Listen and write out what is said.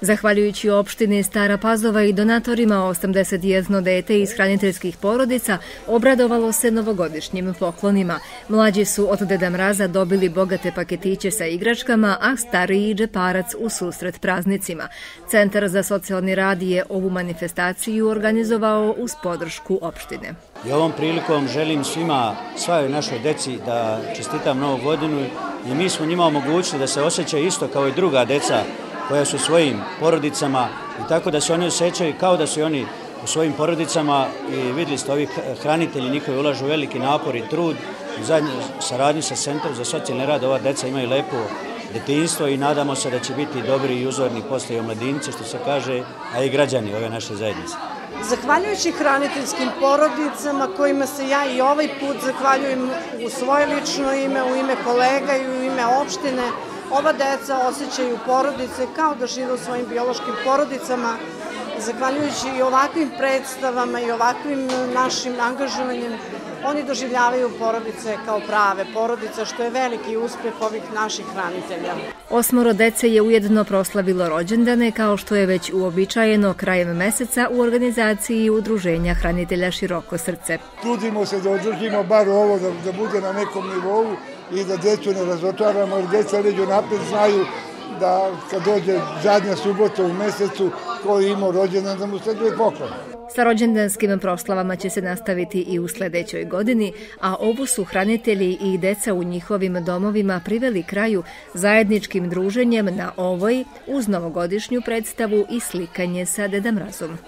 Zahvaljujući opštini Stara Pazova i donatorima 81 dete iz hraniteljskih porodica obradovalo se novogodišnjim poklonima. Mlađi su od Deda Mraza dobili bogate paketiće sa igračkama, a stariji džeparac u susret praznicima. Centar za socijalni rad je ovu manifestaciju organizovao uz podršku opštine. I ovom prilikom želim svima, svojoj našoj deci da čestitam novu godinu i mi smo njima omogućili da se osjećaju isto kao i druga deca koja su svojim porodicama i tako da se oni osjećaju kao da su oni u svojim porodicama i vidjeli ste ovi hranitelji njihovi ulažu veliki napor i trud u zadnju saradnju sa Centrom za socijalni rad ova deca imaju lepo detinstvo i nadamo se da će biti dobri i uzorni posle i omladinice što se kaže, a i građani ove naše zajednice. Zahvaljujući hraniteljskim porodicama kojima se ja i ovaj put zahvaljujem u svoje lično ime, u ime kolega i u ime opštine, ova deca osjećaju porodice kao da žive u svojim biološkim porodicama, zahvaljujući i ovakvim predstavama i ovakvim našim angažovanjem, oni doživljavaju porodice kao prave porodice, što je veliki uspeh ovih naših hranitelja. Osmoro dece je ujedno proslavilo rođendane, kao što je već uobičajeno krajem meseca u organizaciji Udruženja hranitelja Široko srce. Trudimo se da održimo bar ovo, da, da bude na nekom nivou i da decu ne razotvaramo, jer deca već napred znaju da kad dođe zadnja subota u mesecu ko je imao rođendan da mu sleduje poklon. Sa rođendanskim proslavama će se nastaviti i u sledećoj godini, a ovu su hranitelji i deca u njihovim domovima priveli kraju zajedničkim druženjem na ovoj uz novogodišnju predstavu i slikanje sa Deda Mrazom.